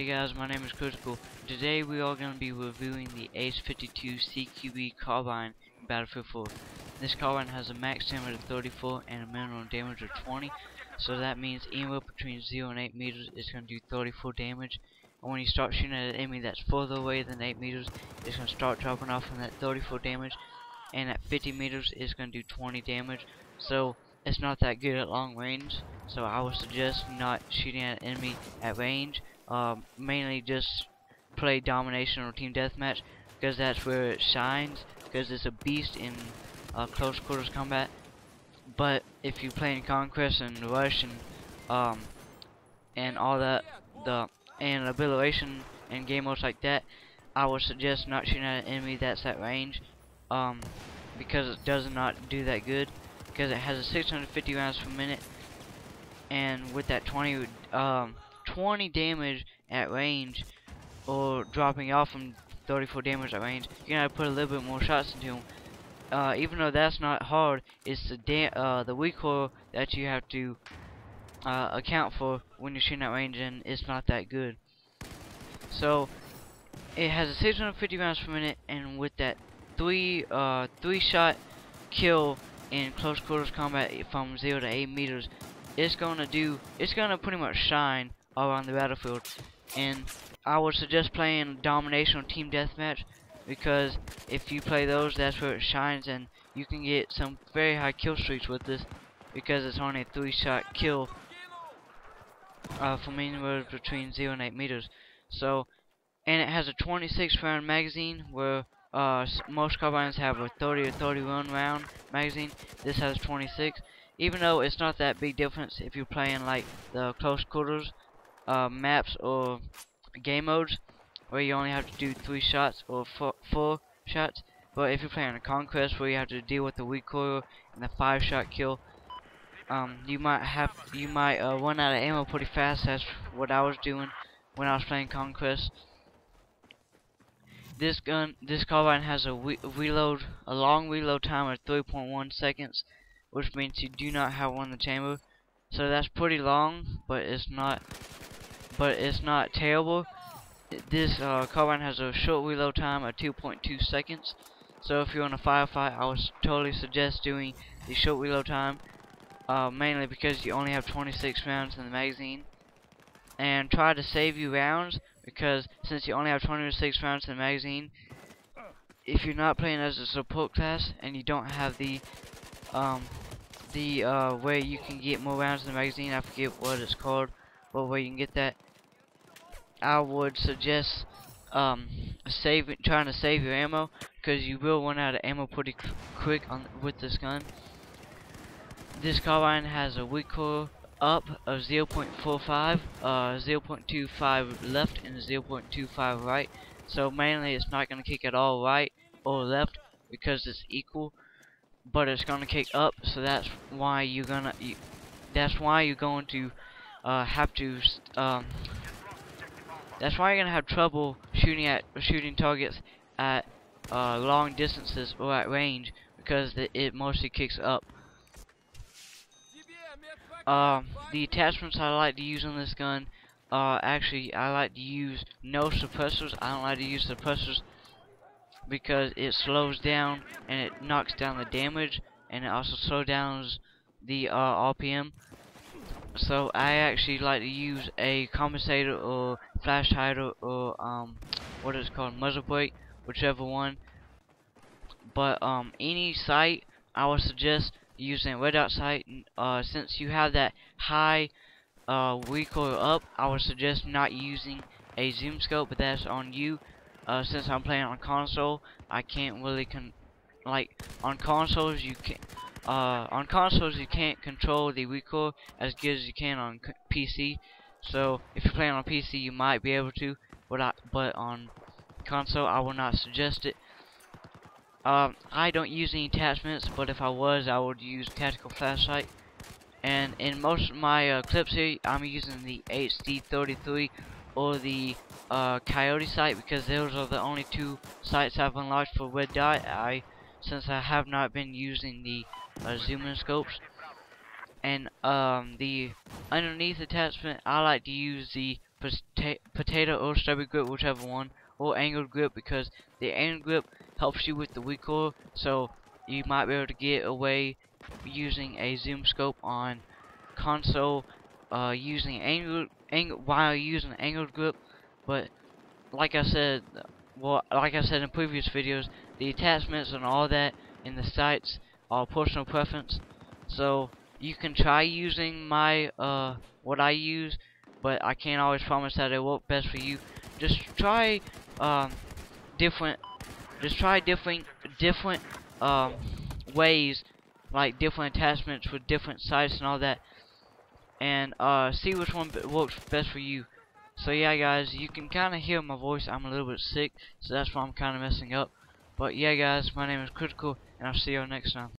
Hey guys, my name is Critical. Today we are going to be reviewing the Ace-52 CQB carbine in Battlefield 4. This carbine has a max damage of 34 and a minimum damage of 20, so that means anywhere between 0 and 8 meters is going to do 34 damage. And when you start shooting at an enemy that's further away than 8 meters, it's going to start dropping off from that 34 damage, and at 50 meters it's going to do 20 damage. So it's not that good at long range, so I would suggest not shooting at an enemy at range um, mainly just play domination or team deathmatch because that's where it shines because it's a beast in uh, close quarters combat. But if you play in conquest and rush and um, and all that the and obliteration and game modes like that I would suggest not shooting at an enemy that's at range um, because it does not do that good because it has a 650 rounds per minute and with that 20 um, 20 damage at range or dropping off from 34 damage at range, you're gonna put a little bit more shots into him. Uh, even though that's not hard, it's the uh, the recoil that you have to uh, account for when you're shooting at range, and it's not that good. So it has a 650 rounds per minute, and with that three uh, three shot kill in close quarters combat from zero to eight meters, it's gonna do it's gonna pretty much shine around the battlefield. And I would suggest playing Domination or Team Deathmatch because if you play those, that's where it shines, and you can get some very high kill streaks with this because it's only a three-shot kill uh, from anywhere between 0 and 8 meters. So, and it has a 26 round magazine where uh, most carbines have a 30 or 31 round magazine. This has 26. Even though it's not that big difference if you're playing like the close quarters uh, maps or game modes where you only have to do three shots or four, four shots. But if you're playing a conquest where you have to deal with the recoil and the five shot kill, um, you might have you might uh, run out of ammo pretty fast. That's what I was doing when I was playing conquest. This gun, this carbine has a re reload, a long reload time of 3.1 seconds, which means you do not have one in the chamber. So that's pretty long, but it's not but it's not terrible. This uh, carbine has a short reload time of 2.2 seconds. So if you're in a firefight, I would totally suggest doing the short reload time. Uh, mainly because you only have 26 rounds in the magazine. And try to save you rounds because since you only have 26 rounds in the magazine, if you're not playing as a support class and you don't have the um, the uh, way you can get more rounds in the magazine, I forget what it's called, but where you can get that I would suggest um, trying to save your ammo because you will run out of ammo pretty quick on with this gun. This carbine has a recoil up of 0.45, uh, 0.25 left, and 0.25 right. So mainly it's not going to kick at all right or left because it's equal, but it's going to kick up. So that's why you're gonna. You, that's why you're going to uh, have to um, that's why you're gonna have trouble shooting at shooting targets at uh, long distances or at range because it mostly kicks up. Um, the attachments I like to use on this gun, uh, actually I like to use no suppressors. I don't like to use suppressors because it slows down and it knocks down the damage and it also slows down the uh, RPM so I actually like to use a compensator or flash hider or um what is called? Muzzle brake whichever one. But um any sight I would suggest using red dot sight uh since you have that high uh recoil up I would suggest not using a zoom scope but that's on you. Uh since I'm playing on console I can't really con like on consoles you can uh, on consoles, you can't control the recoil as good as you can on PC. So if you're playing on PC, you might be able to, but I, but on console, I will not suggest it. Um, I don't use any attachments, but if I was, I would use tactical flashlight. And in most of my uh, clips here, I'm using the HD33 or the uh, Coyote sight because those are the only two sights I've unlocked for Red Dot. I, since I have not been using the uh, zoom in scopes. And um, the underneath attachment, I like to use the pota potato or stubby grip, whichever one, or angled grip because the angled grip helps you with the recoil, so you might be able to get away using a zoom scope on console uh, using angled ang while using angled grip, but like I said, well, like I said in previous videos, the attachments and all that in the sights are personal preference. So you can try using my uh what I use, but I can't always promise that it work best for you. Just try um different, just try different different um ways, like different attachments with different sights and all that, and uh see which one works best for you. So yeah guys, you can kind of hear my voice, I'm a little bit sick, so that's why I'm kind of messing up. But yeah guys, my name is Critical, and I'll see you all next time.